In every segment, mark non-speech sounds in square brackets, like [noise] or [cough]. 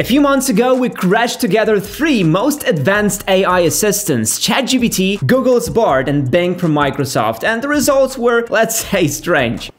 A few months ago, we crashed together three most advanced AI assistants ChatGPT, Google's Bard, and Bing from Microsoft, and the results were, let's say, strange.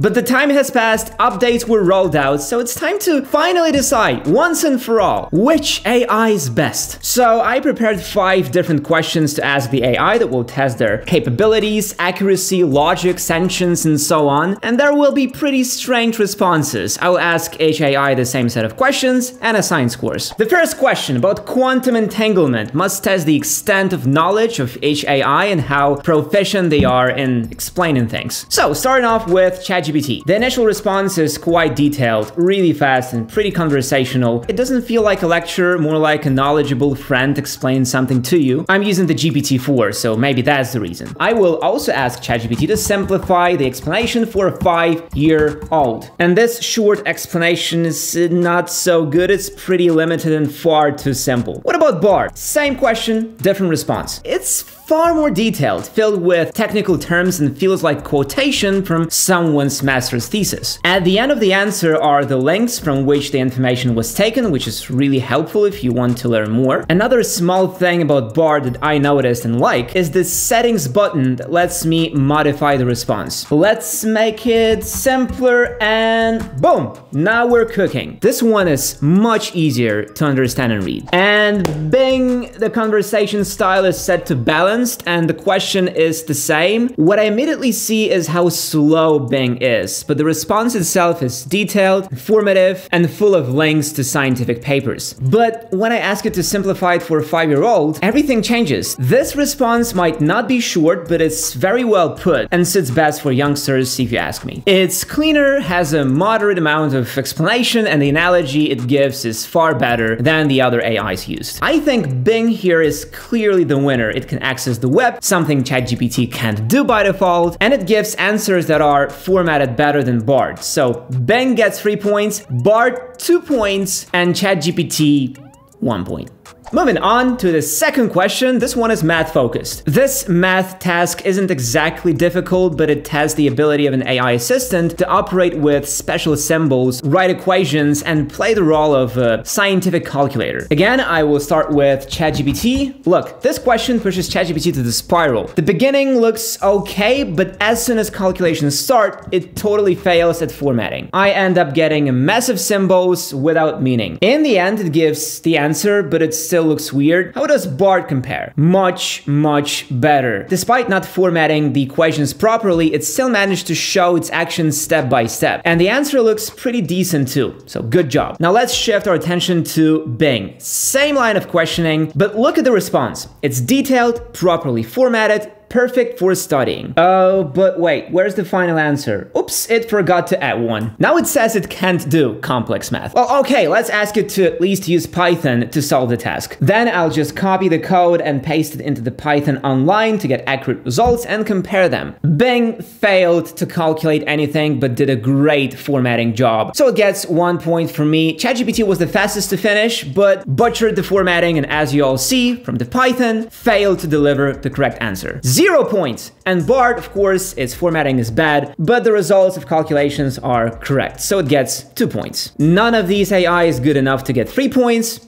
But the time has passed, updates were rolled out, so it's time to finally decide, once and for all, which AI is best. So I prepared five different questions to ask the AI that will test their capabilities, accuracy, logic, sentience, and so on, and there will be pretty strange responses. I will ask each AI the same set of questions and assign scores. The first question about quantum entanglement must test the extent of knowledge of each AI and how proficient they are in explaining things. So starting off with ChatGPT ChatGPT. The initial response is quite detailed, really fast and pretty conversational. It doesn't feel like a lecture, more like a knowledgeable friend explains something to you. I'm using the GPT-4, so maybe that's the reason. I will also ask ChatGPT to simplify the explanation for a five-year-old. And this short explanation is not so good, it's pretty limited and far too simple. What about Bard? Same question, different response. It's far more detailed, filled with technical terms and feels like quotation from someone's master's thesis. At the end of the answer are the links from which the information was taken, which is really helpful if you want to learn more. Another small thing about Bard that I noticed and like is the settings button that lets me modify the response. Let's make it simpler and boom, now we're cooking. This one is much easier to understand and read. And Bing, the conversation style is set to balance balanced and the question is the same, what I immediately see is how slow Bing is, but the response itself is detailed, informative, and full of links to scientific papers. But when I ask it to simplify it for a five-year-old, everything changes. This response might not be short, but it's very well put and sits best for youngsters if you ask me. It's cleaner, has a moderate amount of explanation, and the analogy it gives is far better than the other AIs used. I think Bing here is clearly the winner. It can access access the web, something ChatGPT can't do by default, and it gives answers that are formatted better than Bard. So Bing gets 3 points, Bard 2 points, and ChatGPT 1 point. Moving on to the second question, this one is math focused. This math task isn't exactly difficult, but it tests the ability of an AI assistant to operate with special symbols, write equations, and play the role of a scientific calculator. Again, I will start with ChatGPT. Look, this question pushes ChatGPT to the spiral. The beginning looks okay, but as soon as calculations start, it totally fails at formatting. I end up getting a mess of symbols without meaning. In the end, it gives the answer, but it's still still looks weird. How does Bard compare? Much, much better. Despite not formatting the equations properly, it still managed to show its actions step by step. And the answer looks pretty decent too, so good job. Now let's shift our attention to Bing. Same line of questioning, but look at the response. It's detailed, properly formatted, perfect for studying. Oh, but wait, where's the final answer? Oops, it forgot to add one. Now it says it can't do complex math. Well, okay, let's ask it to at least use Python to solve the task. Then I'll just copy the code and paste it into the Python online to get accurate results and compare them. Bing failed to calculate anything, but did a great formatting job. So it gets one point from me. ChatGPT was the fastest to finish, but butchered the formatting and as you all see from the Python, failed to deliver the correct answer zero points. And Bard, of course, its formatting is bad, but the results of calculations are correct, so it gets two points. None of these AI is good enough to get three points,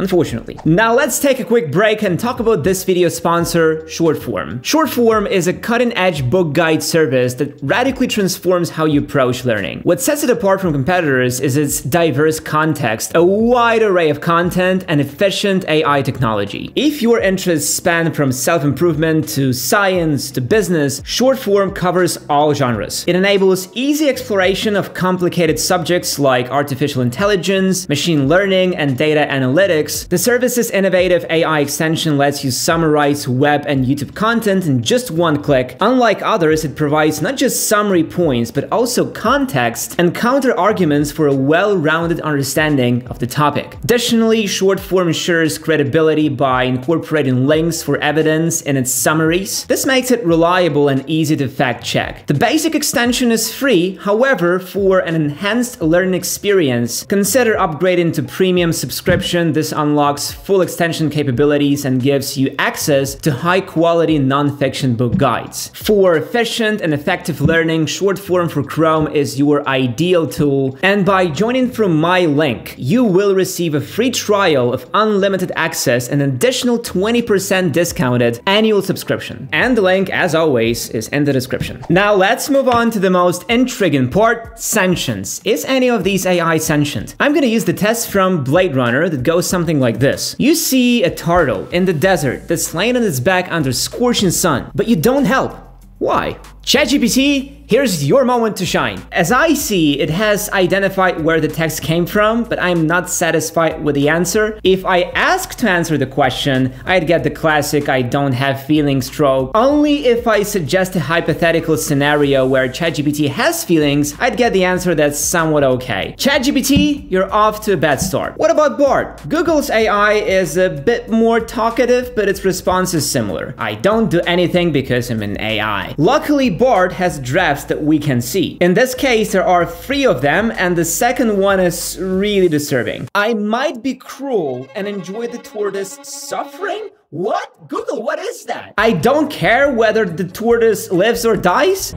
unfortunately. Now let's take a quick break and talk about this video sponsor, Shortform. Shortform is a cutting-edge book guide service that radically transforms how you approach learning. What sets it apart from competitors is its diverse context, a wide array of content, and efficient AI technology. If your interests span from self-improvement to science to business, Shortform covers all genres. It enables easy exploration of complicated subjects like artificial intelligence, machine learning, and data analytics analytics, the service's innovative AI extension lets you summarize web and YouTube content in just one click. Unlike others, it provides not just summary points, but also context and counter arguments for a well-rounded understanding of the topic. Additionally, Shortform ensures credibility by incorporating links for evidence in its summaries. This makes it reliable and easy to fact check. The basic extension is free, however, for an enhanced learning experience, consider upgrading to premium subscription. This unlocks full extension capabilities and gives you access to high quality non-fiction book guides. For efficient and effective learning, Shortform for Chrome is your ideal tool, and by joining from my link, you will receive a free trial of unlimited access and an additional 20% discounted annual subscription. And the link, as always, is in the description. Now let's move on to the most intriguing part, sentience. Is any of these AI sentient? I'm gonna use the test from Blade Runner that goes something like this. You see a turtle in the desert that's laying on its back under scorching sun, but you don't help. Why? ChatGPT Here's your moment to shine. As I see, it has identified where the text came from, but I'm not satisfied with the answer. If I ask to answer the question, I'd get the classic I don't have feelings trope. Only if I suggest a hypothetical scenario where ChatGPT has feelings, I'd get the answer that's somewhat okay. ChatGPT, you're off to a bad start. What about Bard? Google's AI is a bit more talkative, but its response is similar. I don't do anything because I'm an AI. Luckily, Bard has drafts that we can see. In this case, there are three of them, and the second one is really disturbing. I might be cruel and enjoy the tortoise suffering? What? Google, what is that? I don't care whether the tortoise lives or dies?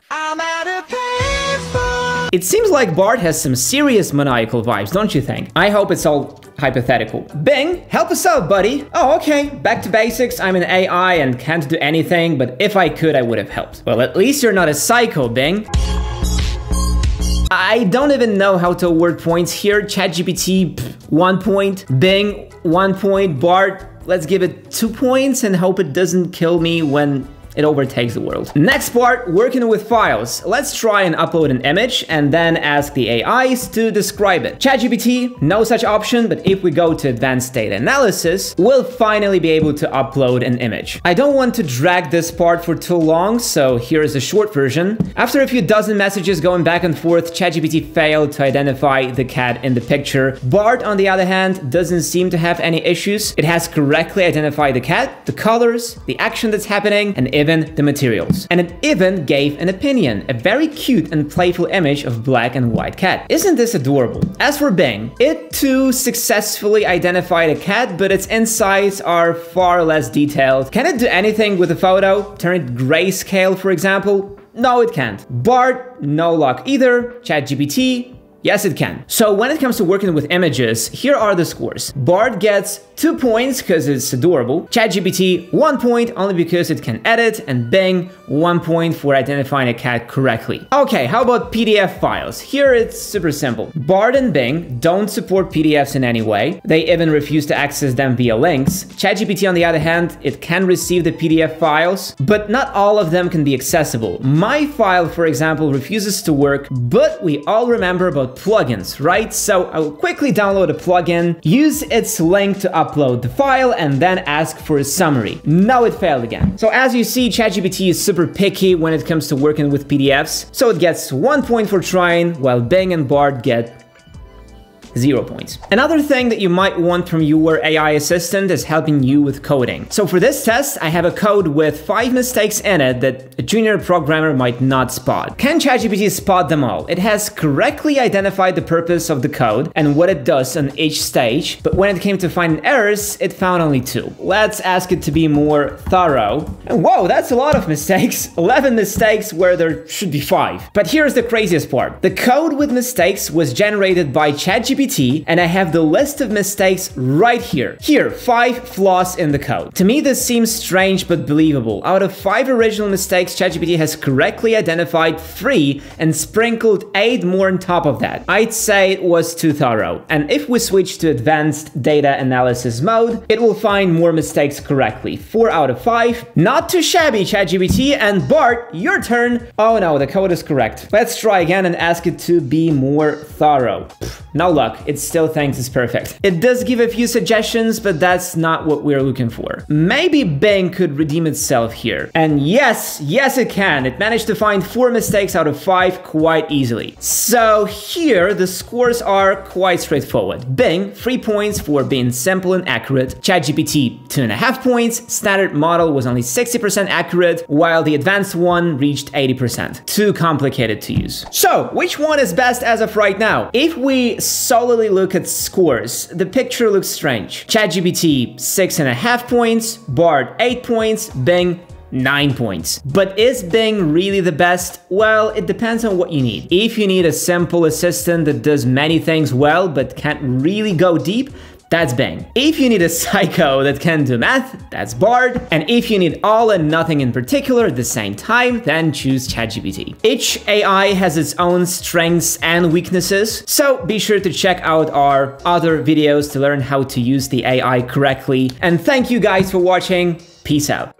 It seems like Bard has some serious maniacal vibes, don't you think? I hope it's all hypothetical. Bing, help us out, buddy. Oh, okay, back to basics. I'm an AI and can't do anything, but if I could, I would have helped. Well, at least you're not a psycho, Bing. I don't even know how to award points here. ChatGPT, one point. Bing, one point. Bard, let's give it two points and hope it doesn't kill me when it overtakes the world. Next part, working with files. Let's try and upload an image and then ask the AIs to describe it. ChatGPT, no such option, but if we go to advanced data analysis, we'll finally be able to upload an image. I don't want to drag this part for too long, so here is a short version. After a few dozen messages going back and forth, ChatGPT failed to identify the cat in the picture. Bard, on the other hand, doesn't seem to have any issues. It has correctly identified the cat, the colors, the action that's happening, and even the materials. And it even gave an opinion, a very cute and playful image of black and white cat. Isn't this adorable? As for Bing, it too successfully identified a cat, but its insides are far less detailed. Can it do anything with a photo? Turn it grayscale, for example? No, it can't. Bard, no luck either. ChatGPT, Yes, it can. So when it comes to working with images, here are the scores. Bard gets 2 points because it's adorable, ChatGPT 1 point only because it can edit, and Bing 1 point for identifying a cat correctly. Okay, how about PDF files? Here it's super simple. Bard and Bing don't support PDFs in any way. They even refuse to access them via links. ChatGPT on the other hand, it can receive the PDF files, but not all of them can be accessible. My file, for example, refuses to work, but we all remember about plugins, right? So I'll quickly download a plugin, use its link to upload the file, and then ask for a summary. Now it failed again. So as you see, ChatGPT is super picky when it comes to working with PDFs, so it gets one point for trying, while Bing and Bard get zero points. Another thing that you might want from your AI assistant is helping you with coding. So for this test, I have a code with five mistakes in it that a junior programmer might not spot. Can ChatGPT spot them all? It has correctly identified the purpose of the code and what it does on each stage, but when it came to finding errors, it found only two. Let's ask it to be more thorough. And whoa, that's a lot of mistakes. [laughs] 11 mistakes where there should be five. But here's the craziest part. The code with mistakes was generated by ChatGPT ChatGPT and I have the list of mistakes right here. Here, five flaws in the code. To me, this seems strange but believable. Out of five original mistakes, ChatGPT has correctly identified three and sprinkled eight more on top of that. I'd say it was too thorough. And if we switch to advanced data analysis mode, it will find more mistakes correctly. Four out of five. Not too shabby, ChatGPT. And Bard, your turn. Oh no, the code is correct. Let's try again and ask it to be more thorough. No luck, it still thinks it's perfect. It does give a few suggestions, but that's not what we're looking for. Maybe Bing could redeem itself here. And yes, yes it can. It managed to find four mistakes out of five quite easily. So here, the scores are quite straightforward. Bing, three points for being simple and accurate. ChatGPT, two and a half points. Standard model was only 60% accurate, while the advanced one reached 80%. Too complicated to use. So, which one is best as of right now? If we solely look at scores, the picture looks strange. ChatGPT 6.5 points, Bard 8 points, Bing 9 points. But is Bing really the best? Well, it depends on what you need. If you need a simple assistant that does many things well but can't really go deep, that's Bing. If you need a psycho that can do math, that's Bard. And if you need all and nothing in particular at the same time, then choose ChatGPT. Each AI has its own strengths and weaknesses, so be sure to check out our other videos to learn how to use the AI correctly. And thank you guys for watching. Peace out.